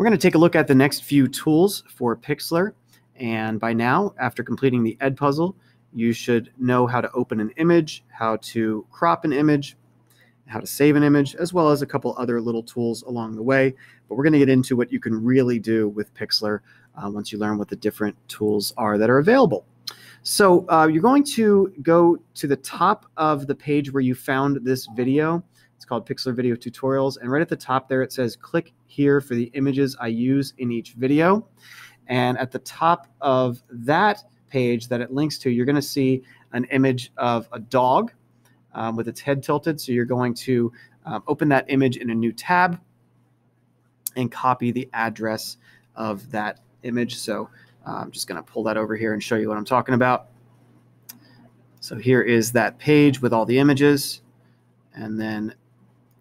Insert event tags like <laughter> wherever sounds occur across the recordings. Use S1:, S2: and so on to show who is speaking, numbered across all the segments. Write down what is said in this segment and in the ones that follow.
S1: We're going to take a look at the next few tools for Pixlr. And by now, after completing the Edpuzzle, you should know how to open an image, how to crop an image, how to save an image, as well as a couple other little tools along the way. But we're going to get into what you can really do with Pixlr uh, once you learn what the different tools are that are available. So uh, you're going to go to the top of the page where you found this video. Called Pixlr Video Tutorials. And right at the top there, it says click here for the images I use in each video. And at the top of that page that it links to, you're going to see an image of a dog um, with its head tilted. So you're going to um, open that image in a new tab and copy the address of that image. So I'm just going to pull that over here and show you what I'm talking about. So here is that page with all the images and then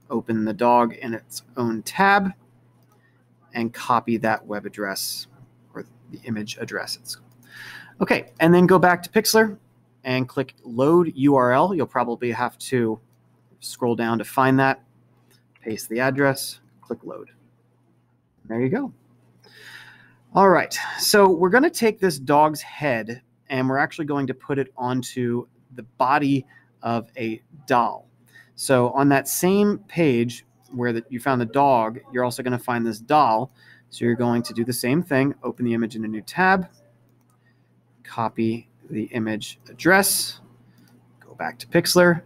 S1: open the dog in its own tab and copy that web address or the image addresses. Okay, and then go back to Pixlr and click load URL. You'll probably have to scroll down to find that, paste the address, click load. There you go. All right, so we're going to take this dog's head and we're actually going to put it onto the body of a doll. So on that same page where you found the dog, you're also going to find this doll. So you're going to do the same thing, open the image in a new tab, copy the image address, go back to Pixlr,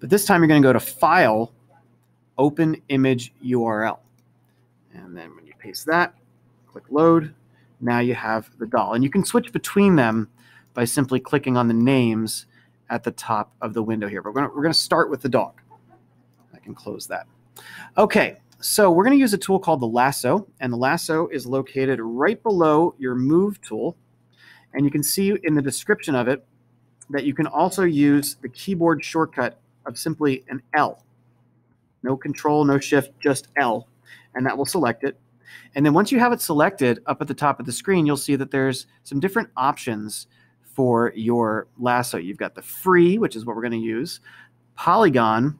S1: but this time you're going to go to File, Open Image URL. And then when you paste that, click load. Now you have the doll. And you can switch between them by simply clicking on the names at the top of the window here. But we're going we're to start with the dog. Can close that. Okay, so we're going to use a tool called the lasso. And the lasso is located right below your move tool. And you can see in the description of it that you can also use the keyboard shortcut of simply an L. No control, no shift, just L. And that will select it. And then once you have it selected up at the top of the screen, you'll see that there's some different options for your lasso. You've got the free, which is what we're going to use, polygon,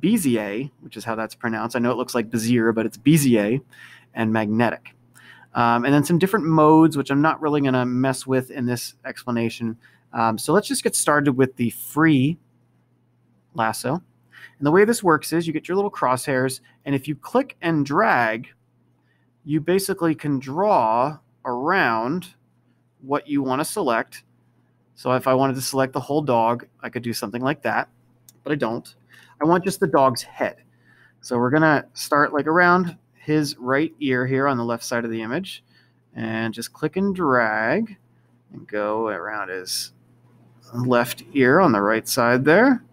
S1: Bezier, which is how that's pronounced. I know it looks like Bezier, but it's Bezier, and magnetic. Um, and then some different modes, which I'm not really going to mess with in this explanation. Um, so let's just get started with the free lasso. And the way this works is you get your little crosshairs, and if you click and drag, you basically can draw around what you want to select. So if I wanted to select the whole dog, I could do something like that, but I don't. I want just the dog's head. So we're going to start like around his right ear here on the left side of the image and just click and drag and go around his left ear on the right side there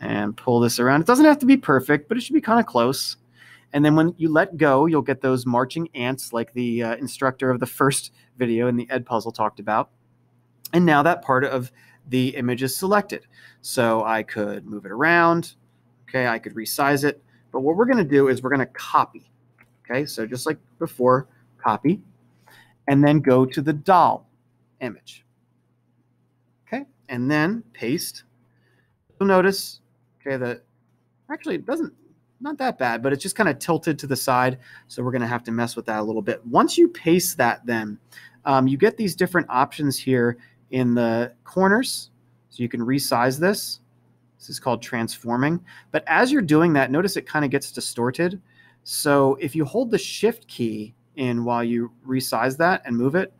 S1: and pull this around. It doesn't have to be perfect, but it should be kind of close. And then when you let go, you'll get those marching ants like the uh, instructor of the first video in the Edpuzzle talked about. And now that part of the image is selected. So I could move it around. Okay, I could resize it. But what we're going to do is we're going to copy. Okay, so just like before, copy. And then go to the doll image. Okay, and then paste. You'll notice, okay, that actually it doesn't not that bad, but it's just kind of tilted to the side. So we're going to have to mess with that a little bit. Once you paste that, then um, you get these different options here in the corners. So you can resize this. This is called transforming. But as you're doing that, notice it kind of gets distorted. So if you hold the shift key in while you resize that and move it,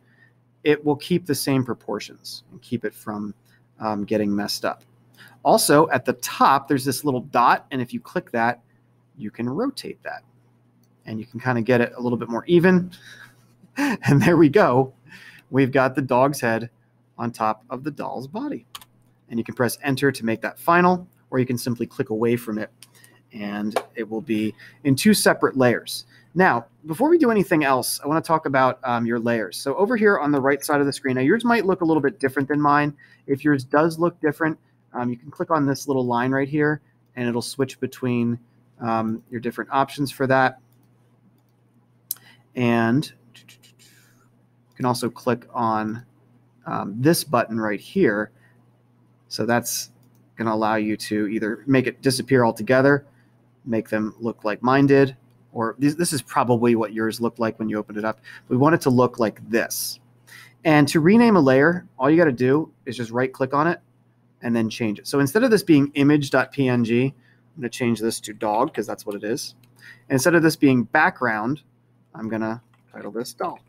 S1: it will keep the same proportions and keep it from um, getting messed up. Also, at the top, there's this little dot, and if you click that, you can rotate that and you can kind of get it a little bit more even. <laughs> and there we go. We've got the dog's head on top of the doll's body. And you can press enter to make that final, or you can simply click away from it and it will be in two separate layers. Now, before we do anything else, I want to talk about um, your layers. So over here on the right side of the screen, now yours might look a little bit different than mine. If yours does look different, um, you can click on this little line right here and it'll switch between um, your different options for that. And you can also click on um, this button right here. So that's going to allow you to either make it disappear altogether, make them look like mine did, or this, this is probably what yours looked like when you opened it up. We want it to look like this. And to rename a layer, all you got to do is just right click on it and then change it. So instead of this being image.png, I'm going to change this to dog because that's what it is. And instead of this being background, I'm going to title this doll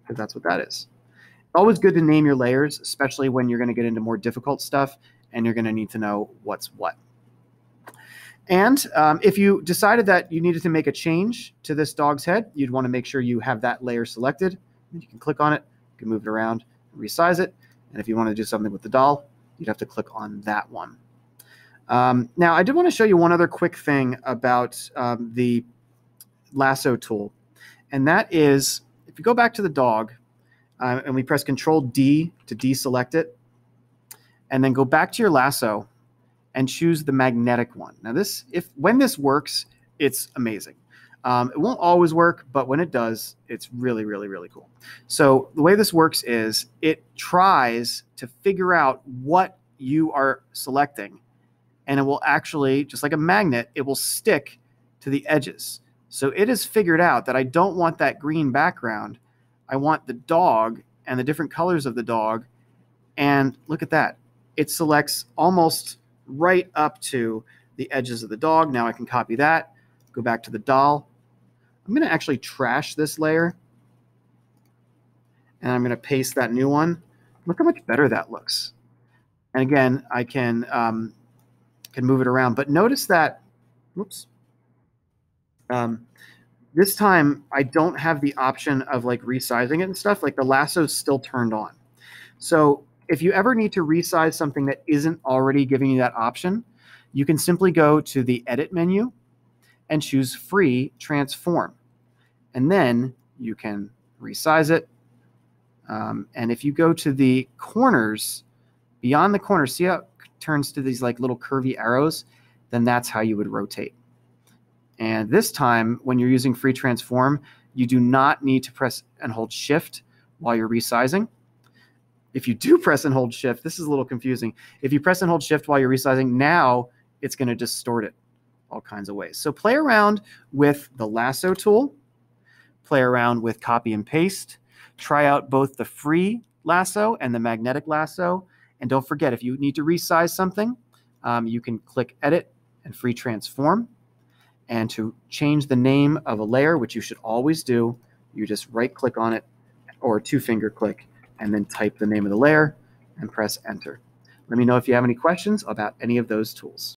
S1: because that's what that is. Always good to name your layers, especially when you're going to get into more difficult stuff and you're going to need to know what's what. And um, if you decided that you needed to make a change to this dog's head, you'd want to make sure you have that layer selected. You can click on it, you can move it around, resize it. And if you want to do something with the doll, you'd have to click on that one. Um, now, I did want to show you one other quick thing about um, the lasso tool. And that is, if you go back to the dog uh, and we press Control D to deselect it, and then go back to your lasso and choose the magnetic one. Now this, if when this works, it's amazing. Um, it won't always work, but when it does, it's really, really, really cool. So the way this works is it tries to figure out what you are selecting, and it will actually, just like a magnet, it will stick to the edges. So it has figured out that I don't want that green background. I want the dog and the different colors of the dog. And look at that. It selects almost right up to the edges of the dog. Now I can copy that, go back to the doll. I'm going to actually trash this layer. And I'm going to paste that new one. Look how much better that looks. And again, I can, um, can move it around. But notice that, whoops. Um, this time, I don't have the option of like resizing it and stuff. Like the lasso's still turned on. So if you ever need to resize something that isn't already giving you that option, you can simply go to the edit menu and choose free transform. And then you can resize it. Um, and if you go to the corners, beyond the corners, see how it turns to these like little curvy arrows? Then that's how you would rotate. And this time, when you're using free transform, you do not need to press and hold shift while you're resizing if you do <laughs> press and hold shift, this is a little confusing. If you press and hold shift while you're resizing, now it's going to distort it all kinds of ways. So play around with the lasso tool, play around with copy and paste, try out both the free lasso and the magnetic lasso. And don't forget, if you need to resize something, um, you can click edit and free transform. And to change the name of a layer, which you should always do, you just right click on it or two finger click and then type the name of the layer and press enter. Let me know if you have any questions about any of those tools.